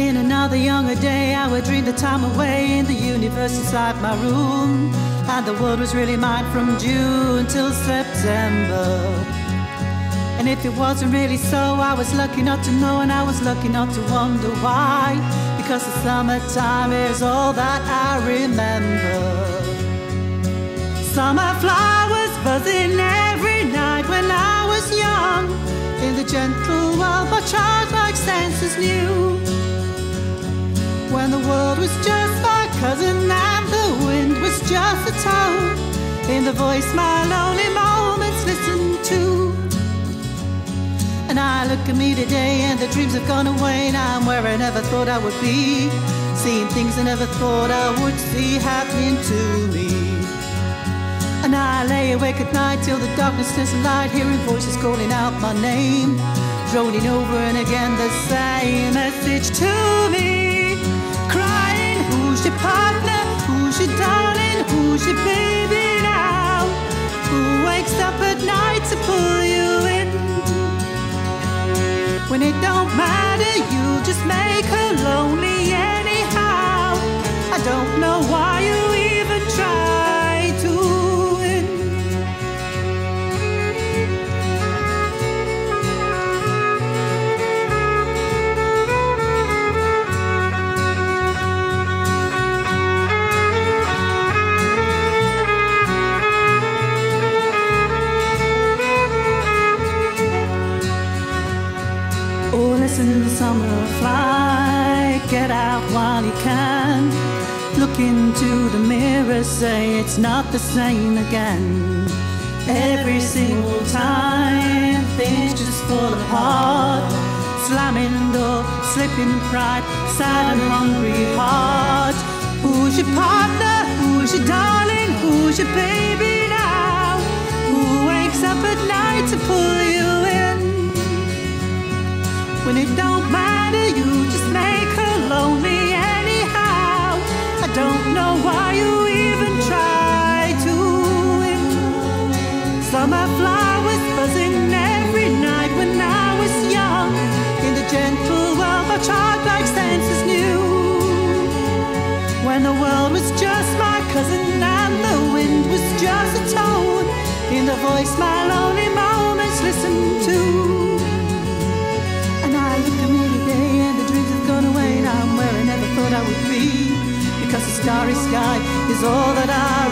In another younger day, I would dream the time away in the universe inside my room. And the world was really mine from June till September. And if it wasn't really so, I was lucky not to know, and I was lucky not to wonder why. Because the summertime is all that I remember. Summer flowers buzzing every night when I was young. In the gentle world, my childlike senses knew. When the world was just my cousin and the wind was just a tone. In the voice my lonely moments listen to. And I look at me today and the dreams have gone away and I'm where I never thought I would be. Seeing things I never thought I would see happening to me. And I lay awake at night till the darkness turns to light, hearing voices calling out my name. Droning over and again the same message to who's your partner? Who's your darling? Who's your baby now? Who wakes up at night to pull you in? When it don't matter, you just make her lonely anyhow. I don't know why you Oh, the summer fly, get out while you can. Look into the mirror, say it's not the same again. Every single time, things just fall apart. Slamming door, slipping pride, sad and hungry heart. Who's your partner? Who's your darling? Who's your baby now? Who wakes up at night to pull Flowers buzzing every night when I was young. In the gentle world, my childlike. When the world was just my cousin and the wind was just a tone. In the voice my lonely moments listen to. And I look at me today and the dreams have gone away and I'm where I never thought I would be. Because the starry sky is all that I.